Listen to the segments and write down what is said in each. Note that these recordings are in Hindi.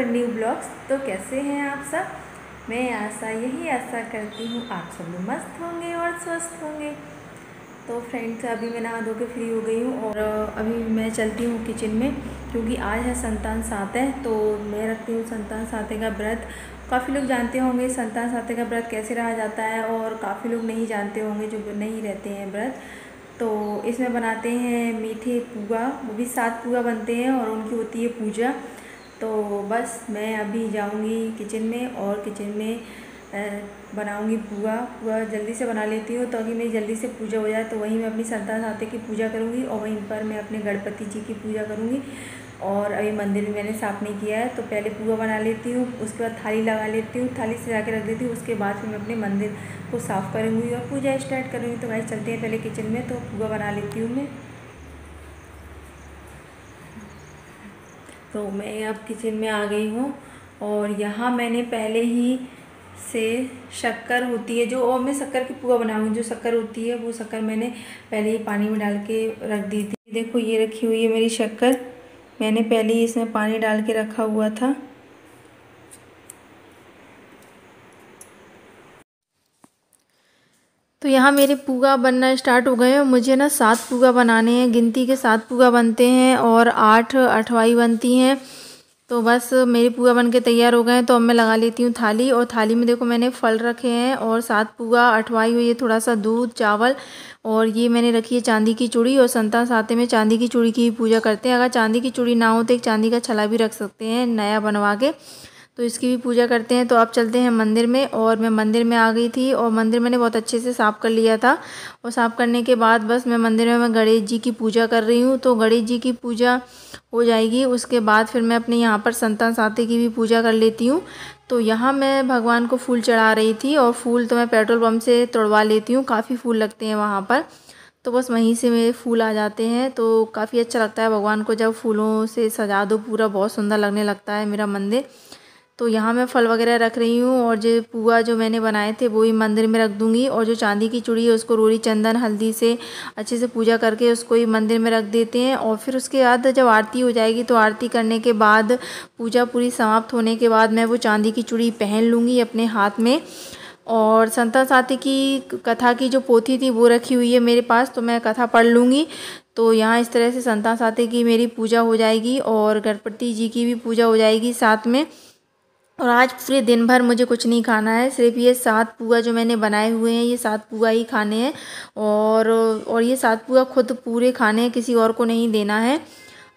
Our new blogs. तो कैसे हैं आप सब? मैं आशा, यही आशा करती हूँ आप सब लोग मस्त होंगे और स्वस्थ होंगे। तो फ्रेंड्स, अभी मैं नहा धो के फ्री हो गई हूँ और अभी मैं चलती हूँ किचन में क्योंकि आज है संतान सातः तो मैं रखती हूँ संतान सातः का व्रत। काफ़ी लोग जानते होंगे संतान सातः का व्रत कैसे रहा जाता है और काफ़ी लोग नहीं जानते होंगे जो नहीं रहते हैं व्रत। तो इसमें बनाते हैं मीठे पुआ, वो भी सात पुआ बनते हैं और उनकी होती है पूजा। तो बस मैं अभी जाऊँगी किचन में और किचन में बनाऊँगी पुआ। पुआ जल्दी से बना लेती हूँ ताकि मेरी जल्दी से पूजा हो जाए। तो वहीं मैं अपनी साते की पूजा करूँगी और वहीं पर मैं अपने गणपति जी की पूजा करूँगी। और अभी मंदिर में मैंने साफ़ नहीं किया है तो पहले पुआ बना लेती हूँ, उसके बाद थाली लगा लेती हूँ, थाली सजा के रख देती हूँ, उसके बाद फिर मैं अपने मंदिर को साफ़ करूँगी और पूजा स्टार्ट करूँगी। तो भाई चलते हैं पहले किचन में तो पुआ बना लेती हूँ मैं। तो मैं अब किचन में आ गई हूँ और यहाँ मैंने पहले ही से शक्कर होती है, जो और मैं शक्कर की पुआ बनाऊँगी, जो शक्कर होती है, वो शक्कर मैंने पहले ही पानी में डाल के रख दी थी। देखो, ये रखी हुई है मेरी शक्कर। मैंने पहले ही इसमें पानी डाल के रखा हुआ था। तो यहाँ मेरे पुआ बनना स्टार्ट हो गए हैं मुझे ना सात पुआ बनाने हैं। गिनती के सात पुआ बनते हैं और आठ अठवाई बनती हैं। तो बस मेरी पुआ बन के तैयार हो गए हैं। तो अब मैं लगा लेती हूँ थाली और थाली में देखो मैंने फल रखे हैं और सात पुआ अठवाई हुई है थोड़ा सा दूध, चावल और ये मैंने रखी है चांदी की चूड़ी और संतान साते में चांदी की चूड़ी की पूजा करते हैं। अगर चांदी की चूड़ी ना हो तो एक चांदी का छला भी रख सकते हैं नया बनवा के। तो इसकी भी पूजा करते हैं। तो अब चलते हैं मंदिर में और मैं मंदिर में आ गई थी और मंदिर मैंने बहुत अच्छे से साफ़ कर लिया था और साफ़ करने के बाद बस मैं मंदिर में मैं गणेश जी की पूजा कर रही हूँ। तो गणेश जी की पूजा हो जाएगी। उसके बाद फिर मैं अपने यहाँ पर संतान साथी की भी पूजा कर लेती हूँ। तो यहाँ मैं भगवान को फूल चढ़ा रही थी और फूल तो मैं पेट्रोल पम्प से तोड़वा लेती हूँ। काफ़ी फूल लगते हैं वहाँ पर। तो बस वहीं से मेरे फूल आ जाते हैं। तो काफ़ी अच्छा लगता है भगवान को जब फूलों से सजा दो। पूरा बहुत सुंदर लगने लगता है मेरा मंदिर। तो यहाँ मैं फल वगैरह रख रही हूँ और जो पुआ जो मैंने बनाए थे, वो ही मंदिर में रख दूँगी और जो चांदी की चूड़ी है, उसको रोड़ी चंदन हल्दी से अच्छे से पूजा करके उसको ही मंदिर में रख देते हैं और फिर उसके बाद जब आरती हो जाएगी तो आरती करने के बाद, पूजा पूरी समाप्त होने के बाद मैं वो चांदी की चूड़ी पहन लूँगी अपने हाथ में और संता साथी की कथा की जो पोथी थी, वो रखी हुई है मेरे पास तो मैं कथा पढ़ लूँगी। तो यहाँ इस तरह से संता साथी की मेरी पूजा हो जाएगी और गणपति जी की भी पूजा हो जाएगी साथ में। और आज पूरे दिन भर मुझे कुछ नहीं खाना है, सिर्फ़ ये सात पुआ जो मैंने बनाए हुए हैं, ये सात पुआ ही खाने हैं और और ये सात पुआ खुद पूरे खाने हैं, किसी और को नहीं देना है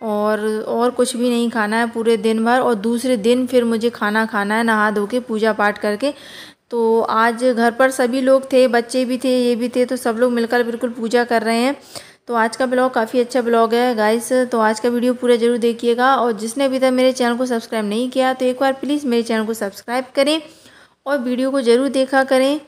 और और कुछ भी नहीं खाना है पूरे दिन भर और दूसरे दिन फिर मुझे खाना खाना है, नहा धो के पूजा पाठ करके। तो आज घर पर सभी लोग थे, बच्चे भी थे, ये भी थे तो सब लोग मिलकर बिल्कुल पूजा कर रहे हैं। तो आज का ब्लॉग काफ़ी अच्छा ब्लॉग है गाइस तो आज का वीडियो पूरा ज़रूर देखिएगा। और जिसने अभी तक मेरे चैनल को सब्सक्राइब नहीं किया तो एक बार प्लीज़ मेरे चैनल को सब्सक्राइब करें और वीडियो को ज़रूर देखा करें।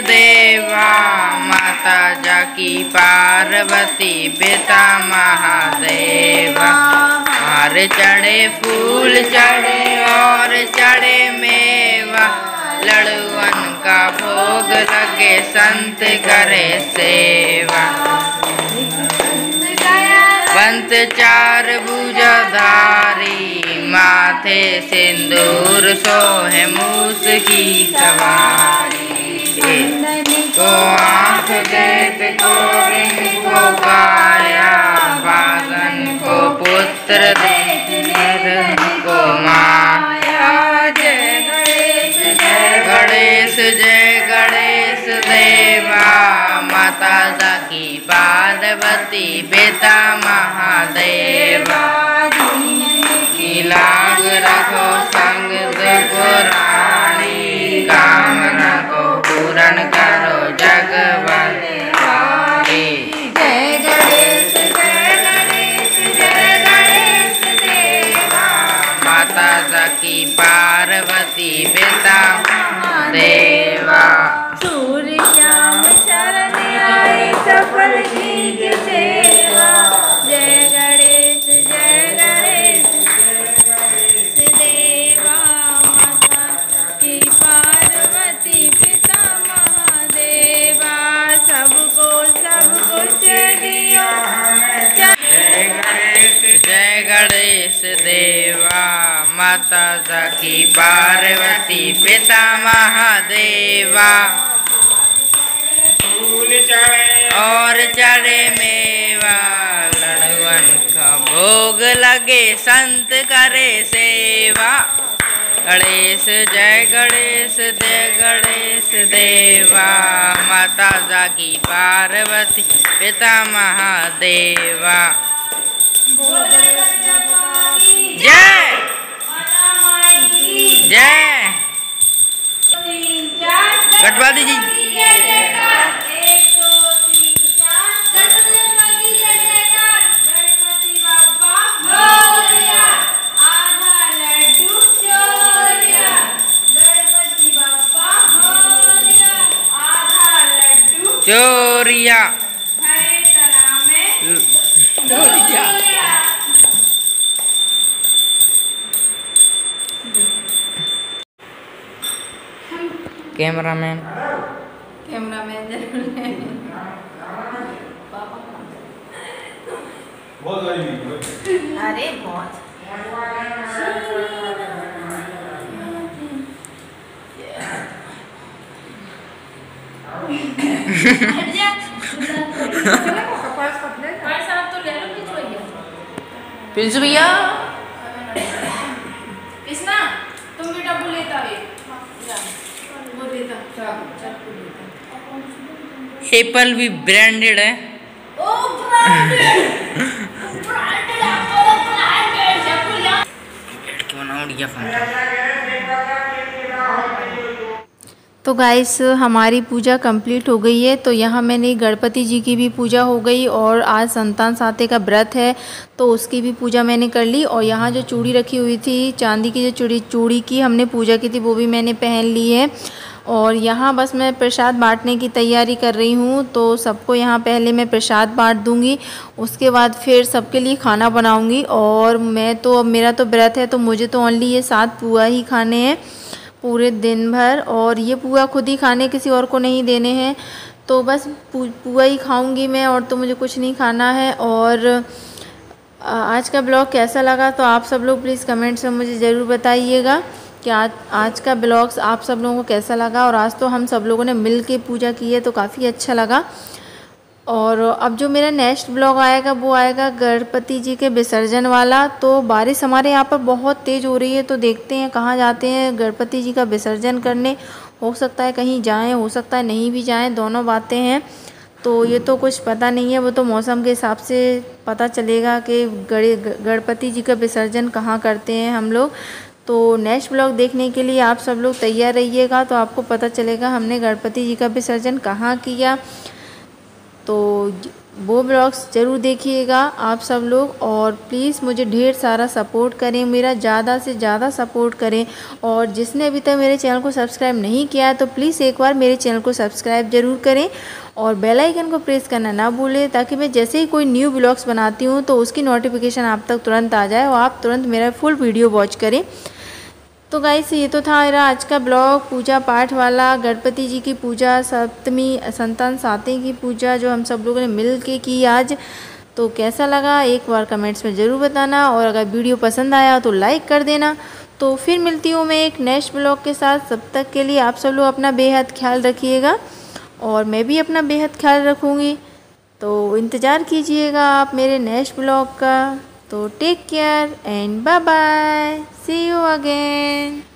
देवा माता जाकी पार्वती पिता महादेवा। हार चढ़े, फूल चढ़े और चढ़े मेवा। लड़ुअन का भोग लगे, संत करे सेवा। पंत चार धारी, माथे सिंदूर सोहे मूस की सवारी। को देत को को को पुत्र को माया जय गणेश गणेश जय माता की पार्वती पिता महादेवा लाग रखो गणेश देवा माता सखी पार्वती पिता महादेवा। फूल और चढ़े मेवा लड़वन का भोग लगे संत करे सेवा। गणेश जय गणेश जय गणेश देवा। माता जागी पार्वती पिता महादेवा। जय। जय। गटवादी जी। कैमरामैन। कैमरा मैन ज़रूर है। अरे बहुत। प्रिंस भैया कृष्णा तुम भी डब्बू लेता आइए जा, वो लेता चल चल तू लेता एप्पल भी ब्रांडेड है। तो गाइस हमारी पूजा कंप्लीट हो गई है तो यहाँ मैंने गणपति जी की भी पूजा हो गई और आज संतान साते का व्रत है तो उसकी भी पूजा मैंने कर ली और यहाँ जो चूड़ी रखी हुई थी चांदी की जो चूड़ी चूड़ी की हमने पूजा की थी वो भी मैंने पहन ली है। और यहाँ बस मैं प्रसाद बांटने की तैयारी कर रही हूँ तो सबको यहाँ पहले मैं प्रसाद बांट दूँगी, उसके बाद फिर सबके लिए खाना बनाऊँगी और मैं तो अब मेरा तो व्रत है तो मुझे तो ओनली ये सात पुआ ही खाने हैं पूरे दिन भर और ये पुआ खुद ही खाने किसी और को नहीं देने हैं। तो बस पुआ ही खाऊँगी मैं और तो मुझे कुछ नहीं खाना है और आज का ब्लॉग कैसा लगा तो आप सब लोग प्लीज़ कमेंट्स में मुझे ज़रूर बताइएगा। कि आज आज का ब्लॉग्स आप सब लोगों को कैसा लगा? और आज तो हम सब लोगों ने मिल के पूजा की है तो काफ़ी अच्छा लगा। और अब जो मेरा नेक्स्ट ब्लॉग आएगा, वो आएगा गणपति जी के विसर्जन वाला। तो बारिश हमारे यहाँ पर बहुत तेज़ हो रही है तो देखते हैं कहाँ जाते हैं गणपति जी का विसर्जन करने। हो सकता है कहीं जाएँ, हो सकता है नहीं भी जाएँ, दोनों बातें हैं। तो ये तो कुछ पता नहीं है, वो तो मौसम के हिसाब से पता चलेगा कि गणपति जी का विसर्जन कहाँ करते हैं हम लोग। तो नेक्स्ट ब्लॉग देखने के लिए आप सब लोग तैयार रहिएगा तो आपको पता चलेगा हमने गणपति जी का विसर्जन कहाँ किया। तो वो ब्लॉग्स ज़रूर देखिएगा आप सब लोग और प्लीज़ मुझे ढेर सारा सपोर्ट करें, मेरा ज़्यादा से ज़्यादा सपोर्ट करें और जिसने अभी तक मेरे चैनल को सब्सक्राइब नहीं किया है तो प्लीज़ एक बार मेरे चैनल को सब्सक्राइब ज़रूर करें और बेल आइकन को प्रेस करना ना भूलें ताकि मैं जैसे ही कोई न्यू ब्लॉग्स बनाती हूँ तो उसकी नोटिफिकेशन आप तक तुरंत आ जाए और आप तुरंत मेरा फुल वीडियो वॉच करें। तो गाइस ये तो था मेरा आज का ब्लॉग पूजा पाठ वाला, गणपति जी की पूजा, सप्तमी, संतान सातवीं की पूजा जो हम सब लोगों ने मिल के की आज। तो कैसा लगा, एक बार कमेंट्स में ज़रूर बताना और अगर वीडियो पसंद आया तो लाइक कर देना। तो फिर मिलती हूँ मैं एक नेक्स्ट ब्लॉग के साथ। सब तक के लिए आप सब लोग अपना बेहद ख्याल रखिएगा और मैं भी अपना बेहद ख्याल रखूँगी। तो इंतज़ार कीजिएगा आप मेरे नेक्स्ट ब्लॉग का। So take care and bye bye. See you again.